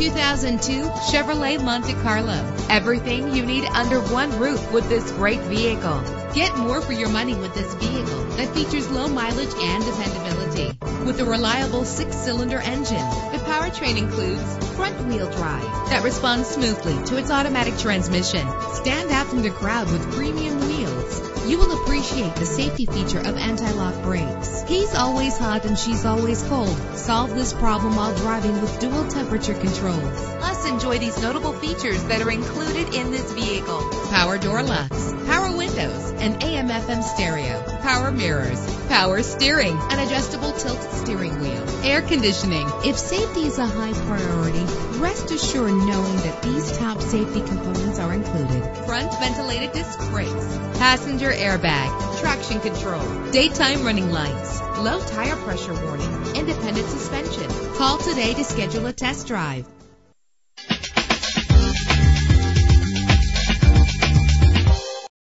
2002 Chevrolet Monte Carlo. Everything you need under one roof with this great vehicle. Get more for your money with this vehicle that features low mileage and dependability. With a reliable six-cylinder engine, the powertrain includes front-wheel drive that responds smoothly to its automatic transmission. Stand out from the crowd with premium wheels. You will appreciate the safety feature of anti-lock brakes. He's always hot and she's always cold. Solve this problem while driving with dual temperature controls. Plus, enjoy these notable features that are included in this vehicle. Power door locks, power windows, an AM FM stereo, power mirrors, power steering, an adjustable tilt air conditioning. If safety is a high priority, rest assured knowing that these top safety components are included. Front ventilated disc brakes, passenger airbag, traction control, daytime running lights, low tire pressure warning, independent suspension. Call today to schedule a test drive.